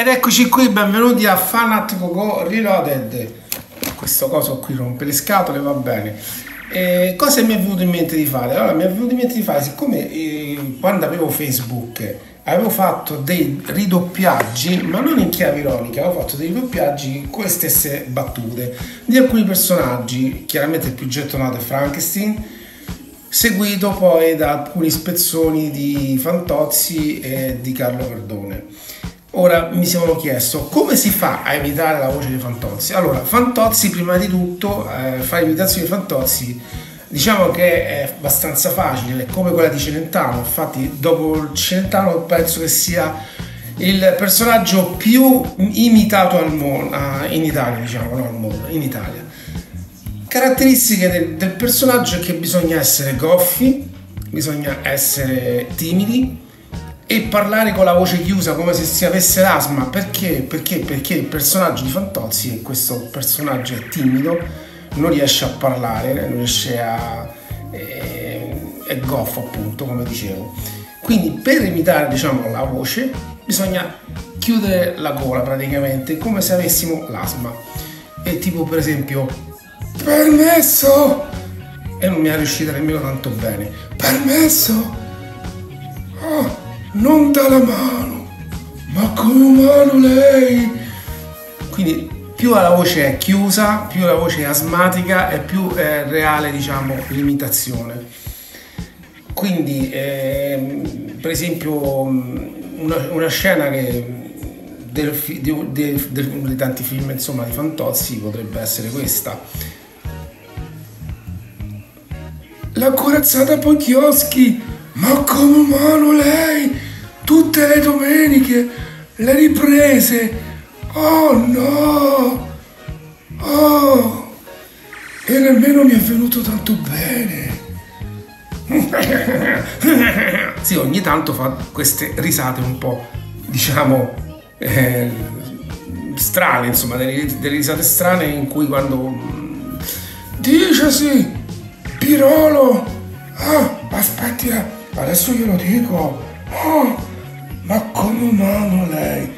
Ed eccoci qui, benvenuti a Fanat Go Reloaded. Questo coso qui rompe le scatole, va bene. E cosa mi è venuto in mente di fare? Allora, mi è venuto in mente di fare, siccome eh, quando avevo Facebook avevo fatto dei ridoppiaggi, ma non in chiave ironica, avevo fatto dei ridoppiaggi con le stesse battute di alcuni personaggi, chiaramente il più gettonato è Frankenstein, seguito poi da alcuni spezzoni di Fantozzi e di Carlo Verdone. Ora mi siamo chiesto come si fa a imitare la voce di Fantozzi. Allora, Fantozzi prima di tutto, eh, fare imitazioni di Fantozzi diciamo che è abbastanza facile, è come quella di Celentano, infatti dopo Celentano penso che sia il personaggio più imitato mondo, in Italia diciamo, no al mondo, in Italia. Caratteristiche del, del personaggio è che bisogna essere goffi, bisogna essere timidi, e parlare con la voce chiusa come se si avesse l'asma. Perché? Perché? Perché il personaggio di Fantozzi, questo personaggio è timido, non riesce a parlare, non riesce a... è, è goffo appunto, come dicevo. Quindi per imitare diciamo la voce bisogna chiudere la gola praticamente, come se avessimo l'asma. E tipo per esempio, permesso! E non mi è riuscita nemmeno tanto bene. Permesso! Non dà la mano, ma come umano lei. Quindi più la voce è chiusa, più la voce è asmatica e più è reale, diciamo, l'imitazione. Quindi, eh, per esempio, una, una scena che del, di, di, tanti film insomma, di Fantozzi potrebbe essere questa. La corazzata poi chioschi, ma come umano lei? Tutte le domeniche, le riprese. Oh no! Oh! E nemmeno mi è venuto tanto bene. sì, ogni tanto fa queste risate un po', diciamo, eh, strane, insomma, delle, delle risate strane in cui quando... Dicesi, Pirolo! Ah, aspetti, eh, adesso glielo dico. Oh, ma come umano lei?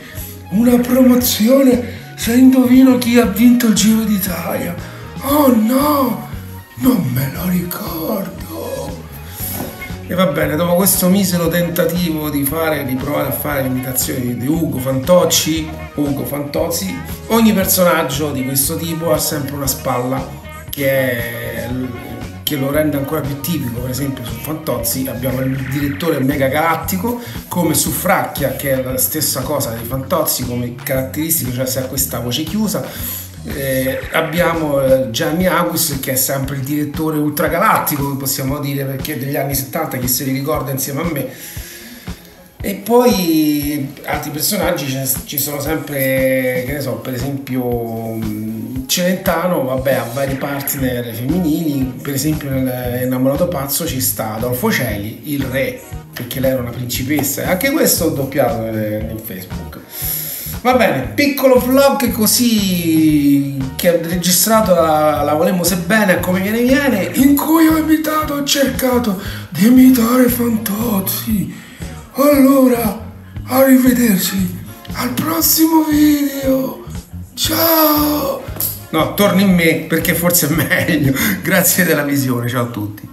Una promozione se indovino chi ha vinto il Giro d'Italia. Oh no, non me lo ricordo. E va bene, dopo questo misero tentativo di fare, di provare a fare l'imitazione di Ugo Fantocci, Ugo Fantozzi, ogni personaggio di questo tipo ha sempre una spalla che è che lo rende ancora più tipico, per esempio su Fantozzi abbiamo il direttore mega galattico, come su Fracchia che è la stessa cosa di Fantozzi come caratteristiche, cioè se ha questa voce chiusa. Eh, abbiamo eh, Gianni Agus che è sempre il direttore ultragalattico, possiamo dire, perché degli anni 70, chi se li ricorda insieme a me. E poi altri personaggi ci sono sempre, che ne so, per esempio Celentano, vabbè, ha vari partner femminili, per esempio nel Innamorato Pazzo ci sta Adolfo Celi, il re, perché lei era una principessa, e anche questo ho doppiato in Facebook. Va bene, piccolo vlog così che ho registrato la, la Volemo Sebbene come viene viene, in cui ho imitato, ho cercato di imitare Fantozzi. Allora, arrivederci al prossimo video. Ciao! No, torni in me perché forse è meglio. Grazie della visione, ciao a tutti.